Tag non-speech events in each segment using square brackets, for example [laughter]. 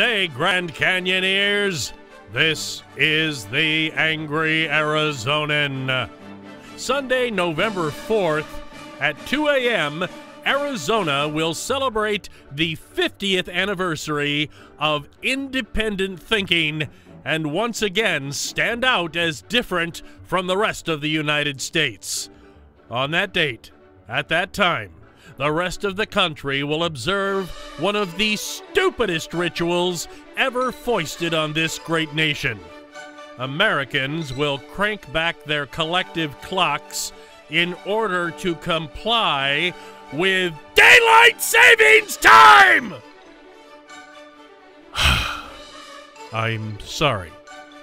day, Grand Canyoneers. This is the Angry Arizonan. Sunday, November 4th at 2 a.m., Arizona will celebrate the 50th anniversary of independent thinking and once again stand out as different from the rest of the United States. On that date, at that time, the rest of the country will observe one of the stupidest rituals ever foisted on this great nation. Americans will crank back their collective clocks in order to comply with daylight savings time! [sighs] I'm sorry.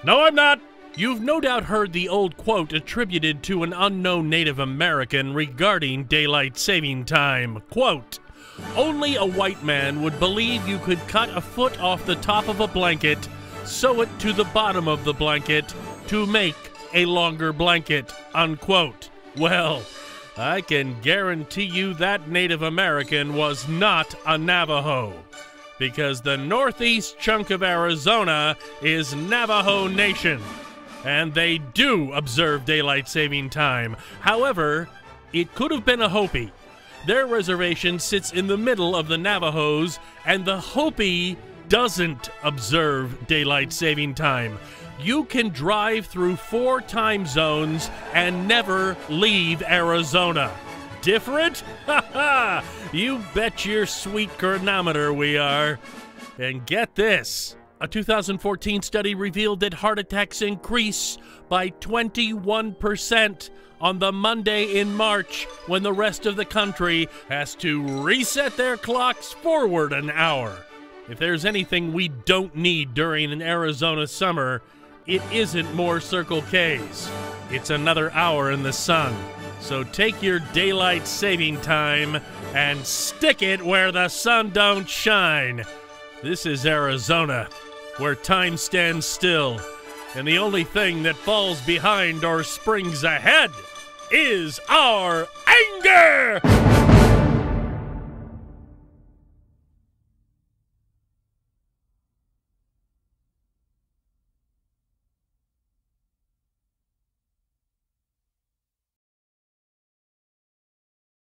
No, I'm not. You've no doubt heard the old quote attributed to an unknown Native American regarding daylight saving time. Quote, only a white man would believe you could cut a foot off the top of a blanket, sew it to the bottom of the blanket to make a longer blanket. Unquote. Well, I can guarantee you that Native American was not a Navajo. Because the northeast chunk of Arizona is Navajo Nation and they do observe daylight saving time. However, it could have been a Hopi. Their reservation sits in the middle of the Navajos, and the Hopi doesn't observe daylight saving time. You can drive through four time zones and never leave Arizona. Different? [laughs] Ha ha! You bet your sweet chronometer we are. And get this a 2014 study revealed that heart attacks increase by 21% on the Monday in March when the rest of the country has to reset their clocks forward an hour. If there's anything we don't need during an Arizona summer, it isn't more Circle K's. It's another hour in the sun. So take your daylight saving time and stick it where the sun don't shine. This is Arizona where time stands still, and the only thing that falls behind or springs ahead is our anger!